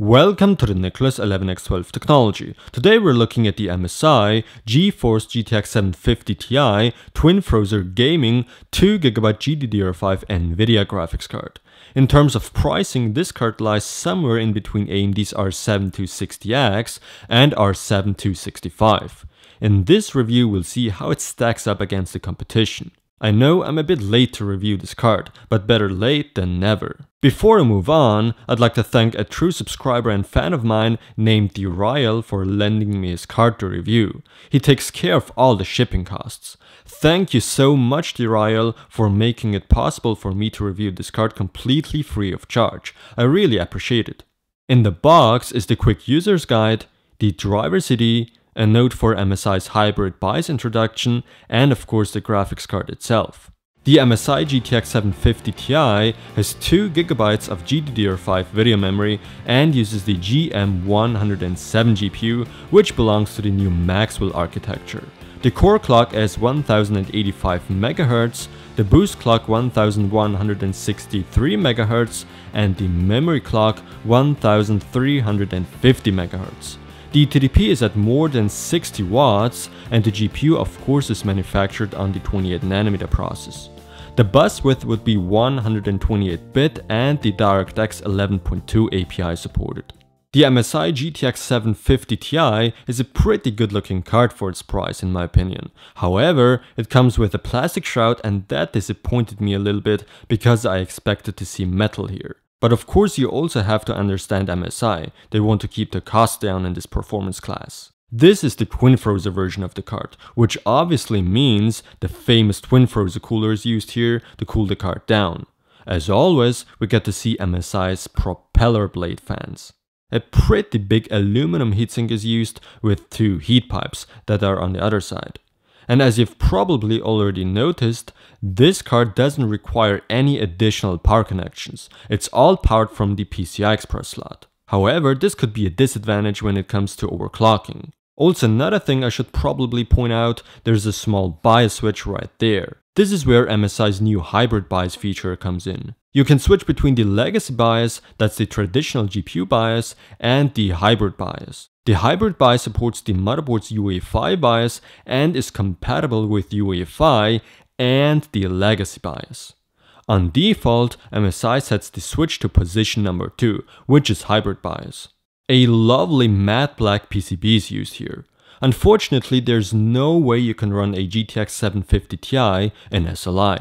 Welcome to the Nicolas 11x12 technology. Today we're looking at the MSI GeForce GTX 750 Ti Twin Frozr Gaming 2GB GDDR5 NVIDIA graphics card. In terms of pricing, this card lies somewhere in between AMD's R7 260X and R7 265. In this review, we'll see how it stacks up against the competition. I know I'm a bit late to review this card, but better late than never. Before I move on, I'd like to thank a true subscriber and fan of mine named Uriel for lending me his card to review. He takes care of all the shipping costs. Thank you so much Uriel for making it possible for me to review this card completely free of charge. I really appreciate it. In the box is the quick user's guide, the driver CD, a note for MSI's hybrid BIOS introduction, and of course the graphics card itself. The MSI GTX 750 Ti has 2GB of GDDR5 video memory and uses the GM107 GPU, which belongs to the new Maxwell architecture. The core clock is 1085 MHz, the boost clock 1163 MHz, and the memory clock 1350 MHz. The TDP is at more than 60 watts and the GPU of course is manufactured on the 28nm process. The bus width would be 128-bit and the DirectX 11.2 API supported. The MSI GTX 750 Ti is a pretty good looking card for its price in my opinion. However, it comes with a plastic shroud and that disappointed me a little bit because I expected to see metal here. But of course you also have to understand MSI, they want to keep the cost down in this performance class. This is the Twin Frozr version of the card, which obviously means the famous Twin Frozr cooler is used here to cool the card down. As always, we get to see MSI's propeller blade fans. A pretty big aluminum heatsink is used with two heat pipes that are on the other side. And as you've probably already noticed, this card doesn't require any additional power connections. It's all powered from the PCI Express slot. However, this could be a disadvantage when it comes to overclocking. Also another thing I should probably point out, there's a small BIOS switch right there. This is where MSI's new hybrid BIOS feature comes in. You can switch between the legacy BIOS, that's the traditional GPU BIOS, and the hybrid BIOS. The hybrid BIOS supports the motherboard's UEFI BIOS and is compatible with UEFI and the legacy BIOS. On default, MSI sets the switch to position number 2, which is hybrid BIOS. A lovely matte black PCB is used here. Unfortunately, there's no way you can run a GTX 750 Ti in SLI.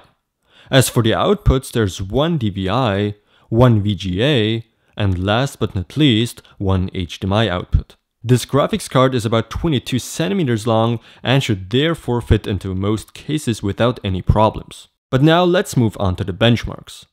As for the outputs, there's one DVI, one VGA, and last but not least, one HDMI output. This graphics card is about 22 centimeters long and should therefore fit into most cases without any problems. But now let's move on to the benchmarks.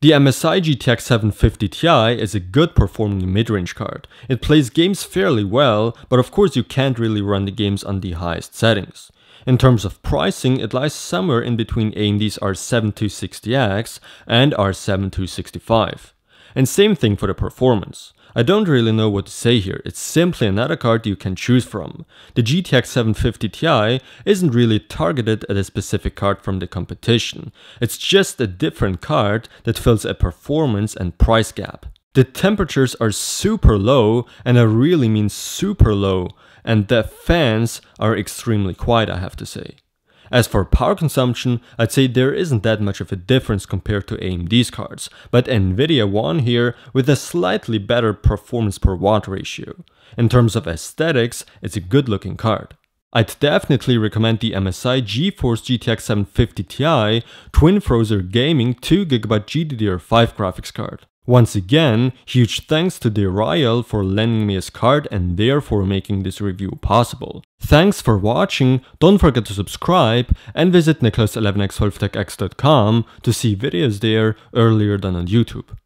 The MSI GTX 750 Ti is a good performing mid-range card. It plays games fairly well, but of course you can't really run the games on the highest settings. In terms of pricing, it lies somewhere in between AMD's R7 260X and R7 265. And same thing for the performance. I don't really know what to say here, it's simply another card you can choose from. The GTX 750 Ti isn't really targeted at a specific card from the competition, it's just a different card that fills a performance and price gap. The temperatures are super low, and I really mean super low, and the fans are extremely quiet I have to say. As for power consumption, I'd say there isn't that much of a difference compared to AMD's cards, but Nvidia won here with a slightly better performance per watt ratio. In terms of aesthetics, it's a good looking card. I'd definitely recommend the MSI GeForce GTX 750 Ti Twin Frozr Gaming 2GB GDDR5 graphics card. Once again, huge thanks to Derrial for lending me his card and therefore making this review possible. Thanks for watching, don't forget to subscribe and visit nicolas11x12techx.com to see videos there earlier than on YouTube.